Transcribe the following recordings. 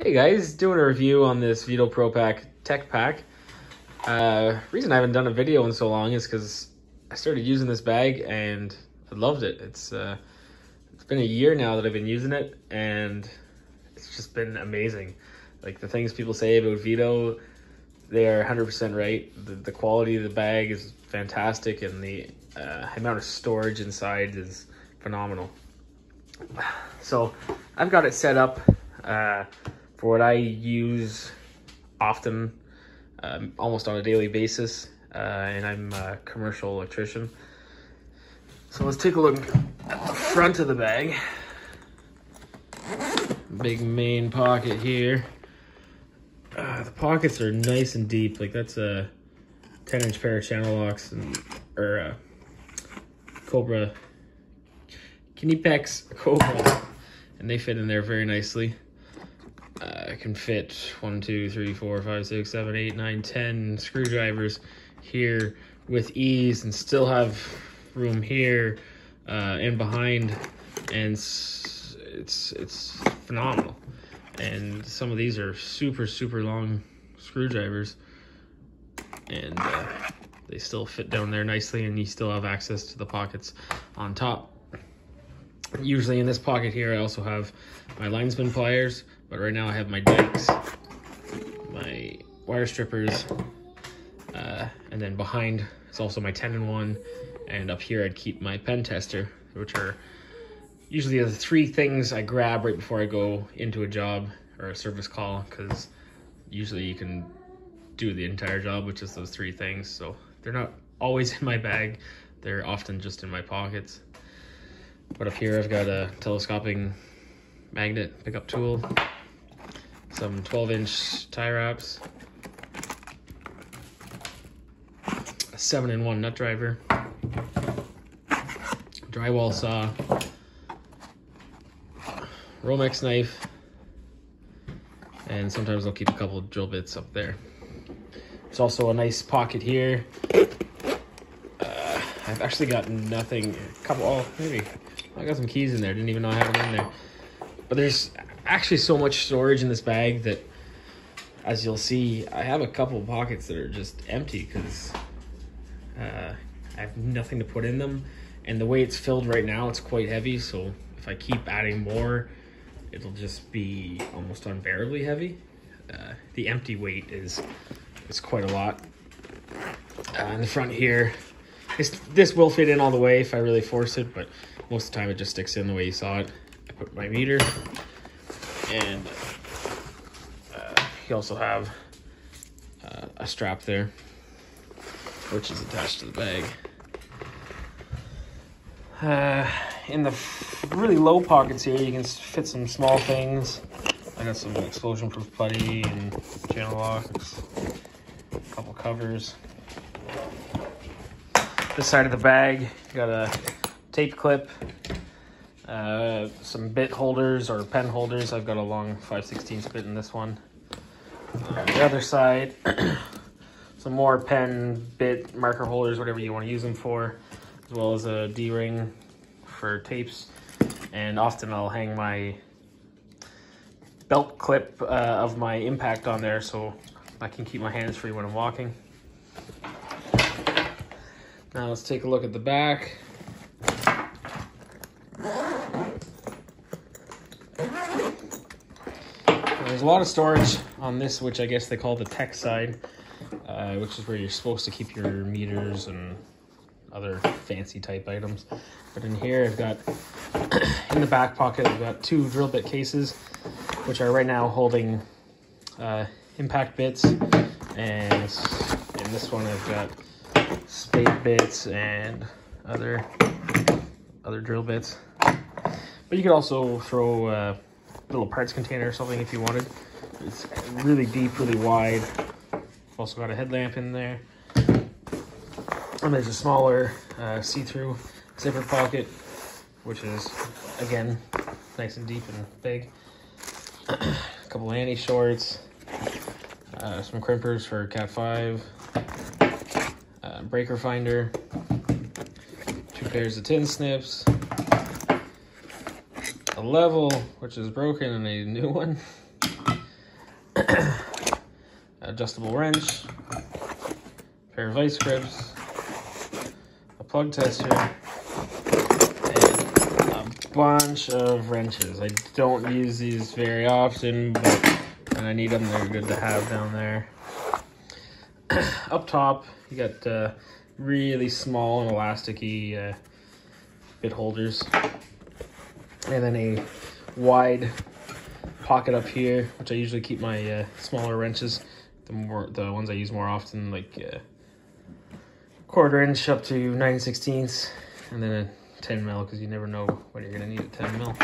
Hey guys, doing a review on this Veto Pro Pac Tech Pac. Uh, reason I haven't done a video in so long is because I started using this bag and I loved it. It's uh, it's been a year now that I've been using it and it's just been amazing. Like the things people say about Veto, they are 100% right. The, the quality of the bag is fantastic and the uh, amount of storage inside is phenomenal. So I've got it set up uh, for what I use often, um, almost on a daily basis, uh, and I'm a commercial electrician. So let's take a look at the front of the bag. Big main pocket here. Uh, the pockets are nice and deep. Like that's a 10 inch pair of channel locks and or uh, Cobra Knipex Cobra, and they fit in there very nicely. Uh, I can fit one, two, three, four, five, six, seven, eight, nine, ten screwdrivers here with ease, and still have room here uh, and behind, and it's it's phenomenal. And some of these are super super long screwdrivers, and uh, they still fit down there nicely, and you still have access to the pockets on top. Usually in this pocket here, I also have my linesman pliers, but right now I have my dikes, my wire strippers, uh, and then behind is also my 10 and 1, and up here I'd keep my pen tester, which are usually the three things I grab right before I go into a job or a service call, because usually you can do the entire job with just those three things, so they're not always in my bag, they're often just in my pockets. But up here I've got a telescoping magnet pickup tool, some 12 inch tie wraps, a 7 in 1 nut driver, drywall saw, Romex knife, and sometimes I'll keep a couple drill bits up there. There's also a nice pocket here. Uh, I've actually got nothing, a couple, oh, maybe I got some keys in there. Didn't even know I had them in there. But there's actually so much storage in this bag that, as you'll see, I have a couple pockets that are just empty because uh, I have nothing to put in them. And the way it's filled right now, it's quite heavy. So if I keep adding more, it'll just be almost unbearably heavy. Uh, the empty weight is is quite a lot. Uh, in the front here, this, this will fit in all the way if I really force it, but most of the time it just sticks in the way you saw it. I put my meter, and uh, you also have uh, a strap there, which is attached to the bag. Uh, in the really low pockets here, you can fit some small things. I got some explosion-proof putty and channel locks, a couple covers. This side of the bag, got a tape clip, uh, some bit holders or pen holders. I've got a long 5 16 bit in this one. The other side, some more pen, bit, marker holders, whatever you want to use them for, as well as a D-ring for tapes. And often I'll hang my belt clip uh, of my impact on there so I can keep my hands free when I'm walking. Now let's take a look at the back. There's a lot of storage on this, which I guess they call the tech side, uh, which is where you're supposed to keep your meters and other fancy type items. But in here, I've got, in the back pocket, I've got two drill bit cases, which are right now holding uh, impact bits. And in this one, I've got spade bits and other other drill bits. But you could also throw a little parts container or something if you wanted. It's really deep, really wide. Also got a headlamp in there. And there's a smaller uh, see-through zipper pocket, which is, again, nice and deep and big. a couple anti shorts, uh, some crimpers for Cat 5, uh, breaker finder, two pairs of tin snips, a level, which is broken, and a new one. adjustable wrench, pair of vice grips, a plug tester, and a bunch of wrenches. I don't use these very often, but when I need them, they're good to have down there. Up top, you got uh, really small and elasticy uh, bit holders, and then a wide pocket up here, which I usually keep my uh, smaller wrenches, the more the ones I use more often, like uh, quarter inch up to 9 sixteenths, and then a 10 mil because you never know when you're gonna need a 10 mil.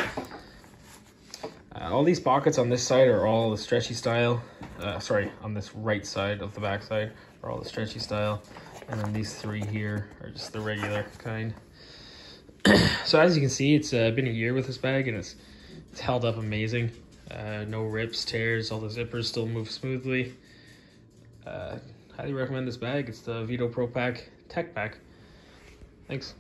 Uh, all these pockets on this side are all the stretchy style. Uh, sorry, on this right side of the back side are all the stretchy style, and then these three here are just the regular kind. so as you can see, it's uh, been a year with this bag, and it's it's held up amazing. Uh, no rips, tears, all the zippers still move smoothly. Uh, highly recommend this bag. It's the Veto Pro Pac Tech Pac. Thanks.